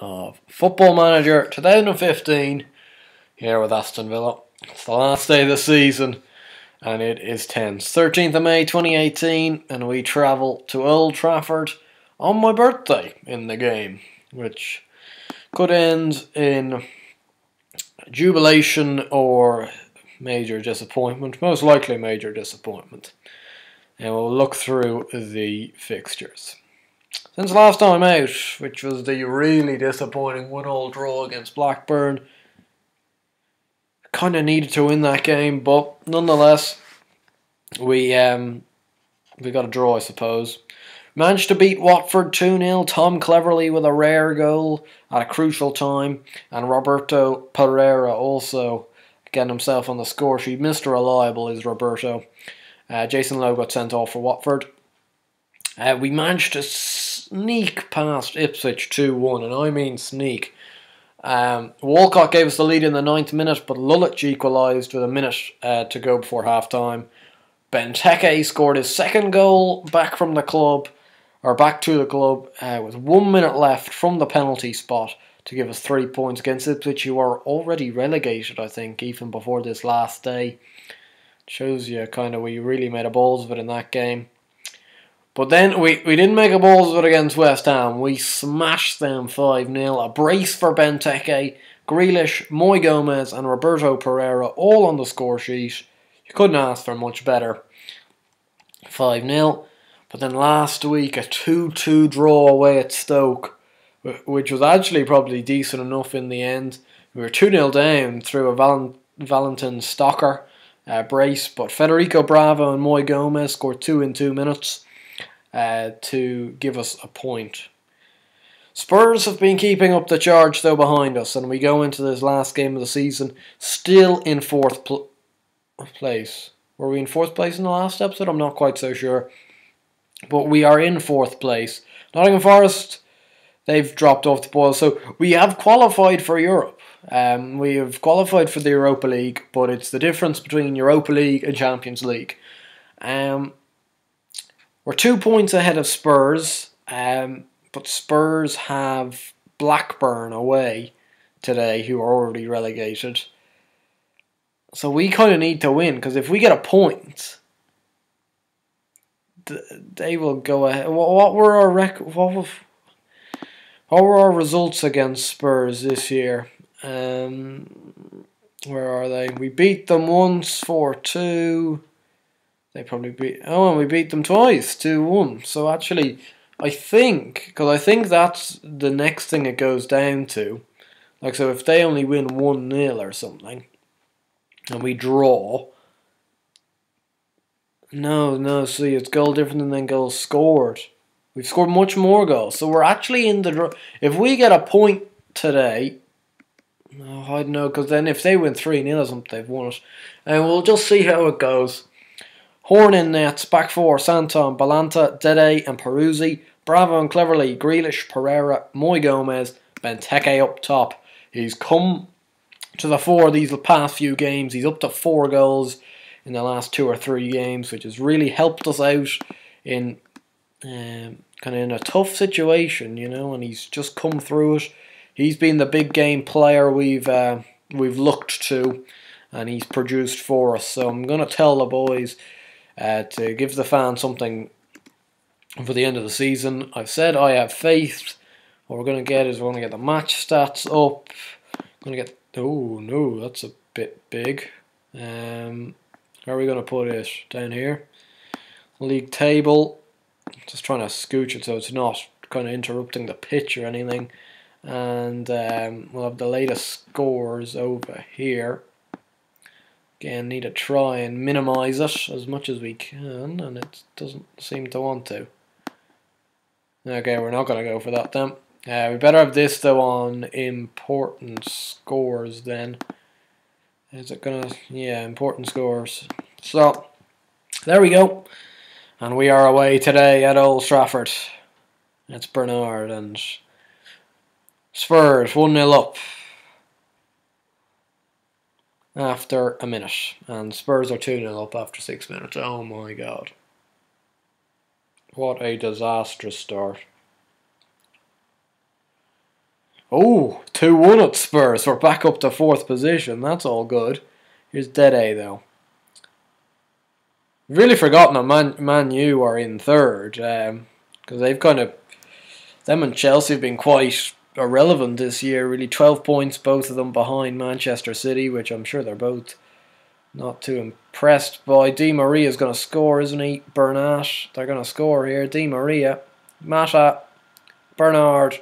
of Football Manager 2015 here with Aston Villa. It's the last day of the season and it is tense. 13th of May 2018 and we travel to Old Trafford on my birthday in the game, which could end in jubilation or major disappointment. Most likely major disappointment. And we'll look through the fixtures. Since last time out, which was the really disappointing one-all draw against Blackburn, kind of needed to win that game, but nonetheless, we um we got a draw, I suppose. Managed to beat Watford 2 0. Tom Cleverley with a rare goal at a crucial time, and Roberto Pereyra also getting himself on the score sheet. Mr. Reliable is Roberto. Uh, Jason Lowe got sent off for Watford. Uh, we managed to sneak past Ipswich 2 1, and I mean sneak. Um, Walcott gave us the lead in the ninth minute, but Lulic equalised with a minute uh, to go before half time. Benteke scored his second goal back from the club, or back to the club, uh, with one minute left from the penalty spot to give us three points against Ipswich, who are already relegated, I think, even before this last day. Shows you kind of we really made a balls of it in that game. But then we, we didn't make a balls of it against West Ham. We smashed them 5 0. A brace for Benteke, Grealish, Moi Gomez, and Roberto Pereyra all on the score sheet. You couldn't ask for much better. 5 0. But then last week, a 2 2 draw away at Stoke, which was actually probably decent enough in the end. We were 2 0 down through a Val- Valentin Stocker uh, brace, but Federico Bravo and Moi Gomez scored two in two minutes uh, to give us a point. Spurs have been keeping up the charge though behind us, and we go into this last game of the season still in fourth pl- place. Were we in fourth place in the last episode? I'm not quite so sure. But we are in fourth place. Nottingham Forest, they've dropped off the ball. So we have qualified for Europe. Um, we have qualified for the Europa League, but it's the difference between Europa League and Champions League. Um, we're two points ahead of Spurs, um, but Spurs have Blackburn away today, who are already relegated. So we kind of need to win because if we get a point, they will go ahead. What, were our rec- what, were, what were our results against Spurs this year? Um, where are they? We beat them once for two. They probably beat. Oh, and we beat them twice, two one. So actually, I think because I think that's the next thing it goes down to. Like so, if they only win one 0 or something, and we draw. No, no. See, it's goal different than goals scored. We've scored much more goals, so we're actually in the draw. If we get a point today, no, I don't know, because then if they win 3 0 or something, they've won it. And we'll just see how it goes. Horne in nets, back four, Santon, Balanta, Dede, and Peruzzi. Bravo and Cleverley, Grealish, Pereyra, Moi Gomez, Benteke up top. He's come to the fore these past few games. He's up to four goals in the last two or three games, which has really helped us out in um, kind of in a tough situation, you know, and he's just come through it he's been the big game player we've uh, we've looked to, and he's produced for us. So I'm gonna tell the boys uh, to give the fans something for the end of the season. I've said I have faith. What we're gonna get is we're gonna get the match stats up. We're gonna get oh no, that's a bit big. Um, how are we gonna put it down here? League table. Just trying to scooch it so it's not kind of interrupting the pitch or anything and um, we'll have the latest scores over here again need to try and minimize it as much as we can and it doesn't seem to want to. Okay we're not going to go for that then. Uh, we better have this though on important scores then. Is it gonna yeah important scores. So there we go. And we are away today at Old Trafford. It's Bernard and Spurs 1 0 up after a minute, and Spurs are 2 0 up after 6 minutes. Oh my god. What a disastrous start. Oh, 2 1 at Spurs. We're back up to fourth position. That's all good. Here's Dede, though. Really forgotten that Man, Man U are in third. Because um, they've kind of. Them and Chelsea have been quite irrelevant this year, really. 12 points, both of them behind Manchester City, which I'm sure they're both not too impressed by. Di Maria's going to score, isn't he? Bernat, they're going to score here. Di Maria, Mata, Bernard.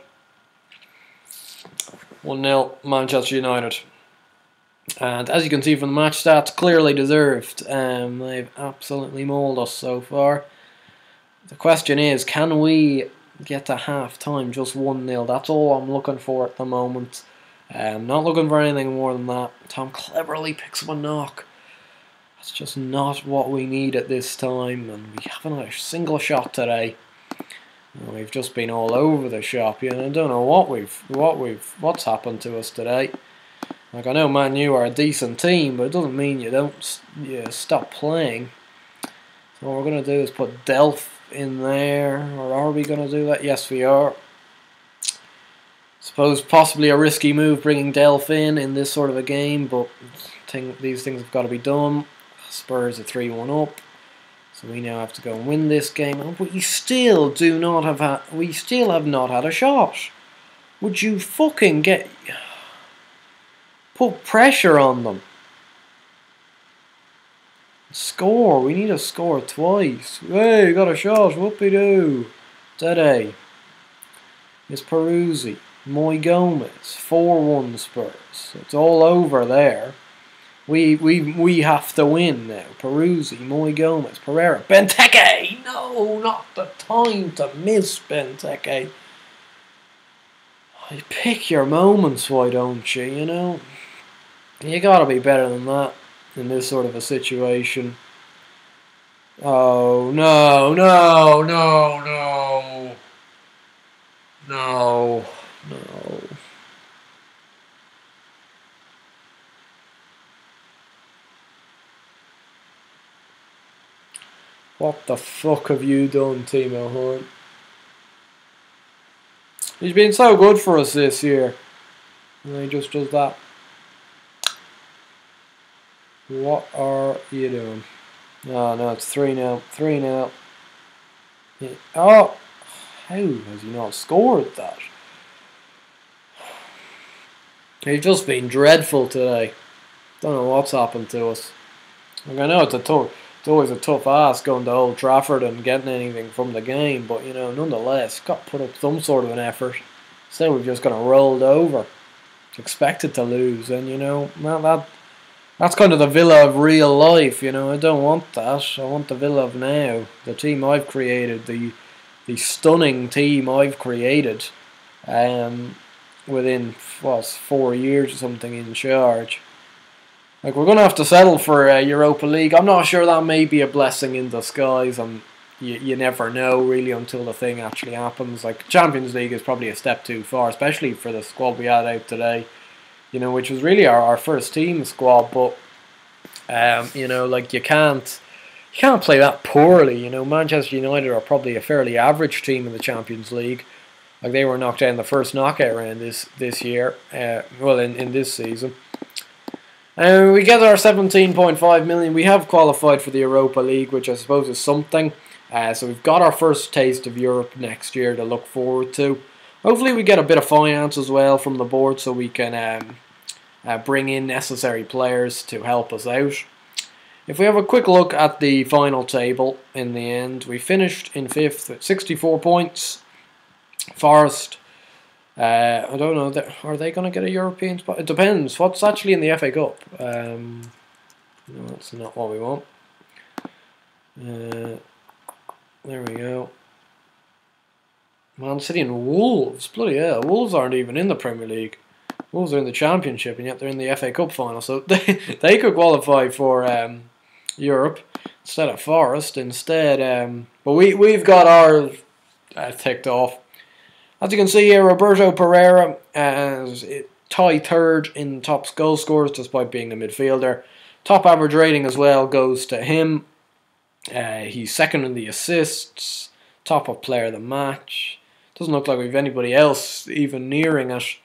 1 0 Manchester United. And as you can see from the match stats, clearly deserved. Um, they've absolutely mauled us so far. The question is, can we get to half time just 1 0? That's all I'm looking for at the moment. Um, not looking for anything more than that. Tom Cleverley picks up a knock. That's just not what we need at this time, and we haven't had a single shot today. We've just been all over the shop, you know. I don't know what we've, what we've, what's happened to us today. Like I know Man U are a decent team, but it doesn't mean you don't you stop playing. So what we're gonna do is put Delph in there, or are we gonna do that? Yes, we are. Suppose possibly a risky move bringing Delph in in this sort of a game, but think these things have got to be done. Spurs are three one up. So we now have to go and win this game. Oh, but we still do not have had, we still have not had a shot. Would you fucking get put pressure on them? Score. We need to score twice. Hey, got a shot. Whoopie doo. Today. It's Peruzzi. Moi Gomez. 4 1 Spurs. It's all over there. We we we have to win now. Peruzzi, Moi Gomez, Pereyra, Benteke. No, not the time to miss Benteke. I pick your moments, why don't you? You know, you gotta be better than that in this sort of a situation. Oh no, no, no, no, no, no. What the fuck have you done, Timo Horn? He's been so good for us this year. And he just does that. What are you doing? Oh, no, it's 3 now. 3 0. Oh! How has he not scored that? He's just been dreadful today. Don't know what's happened to us. Like, I know it's a tough it's always a tough ask going to Old Trafford and getting anything from the game, but you know, nonetheless, got to put up some sort of an effort. Instead, we've just kind of rolled over, expected to lose, and you know, well, that that's kind of the Villa of real life. You know, I don't want that. I want the Villa of now, the team I've created, the the stunning team I've created, um, within what four years or something in charge. Like we're going to have to settle for uh, Europa League. I'm not sure that may be a blessing in disguise. I'm, you, you never know really until the thing actually happens. Like Champions League is probably a step too far, especially for the squad we had out today. You know, which was really our, our first team squad, but um, you know, like you can't you can't play that poorly. You know, Manchester United are probably a fairly average team in the Champions League. Like they were knocked out in the first knockout round this this year. Uh, well, in, in this season. And we get our 17.5 million. We have qualified for the Europa League, which I suppose is something. Uh, so we've got our first taste of Europe next year to look forward to. Hopefully, we get a bit of finance as well from the board so we can um, uh, bring in necessary players to help us out. If we have a quick look at the final table in the end, we finished in fifth with 64 points. Forest uh, I don't know. Are they going to get a European spot? It depends. What's actually in the FA Cup? Um, no, that's not what we want. Uh, there we go. Man City and Wolves. Bloody hell. Wolves aren't even in the Premier League. Wolves are in the Championship, and yet they're in the FA Cup final. So they, they could qualify for um, Europe instead of Forest. Instead, um, but we, we've got our uh, ticked off. As you can see here, Roberto Pereyra is tied third in top goal scorers despite being a midfielder. Top average rating as well goes to him. Uh, he's second in the assists, top of player of the match. Doesn't look like we've anybody else even nearing it.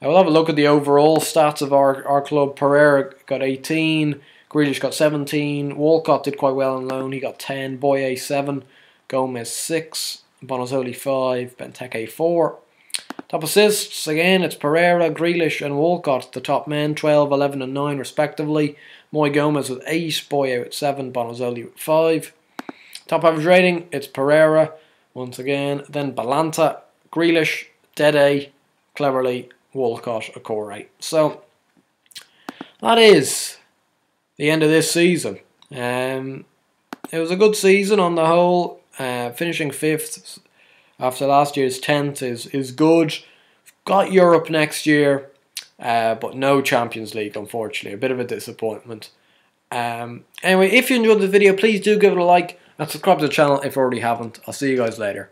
I will have a look at the overall stats of our, our club. Pereyra got 18, Grealish got 17, Walcott did quite well on loan, he got 10, Boye 7, Gomez 6, Bonazzoli 5, Benteke 4. Top assists, again, it's Pereyra, Grealish and Walcott, the top men, 12, 11 and 9 respectively. Moi Gomez with 8, Boye with 7, Bonazzoli with 5. Top average rating, it's Pereyra, once again, then Balanta, Grealish, Dede, Cleverley, Walcott, Okore. So, that is the end of this season. Um, it was a good season on the whole. Uh, finishing fifth after last year's tenth is is good. Got Europe next year, uh, but no Champions League, unfortunately. A bit of a disappointment. Um, anyway, if you enjoyed the video, please do give it a like and subscribe to the channel if you already haven't. I'll see you guys later.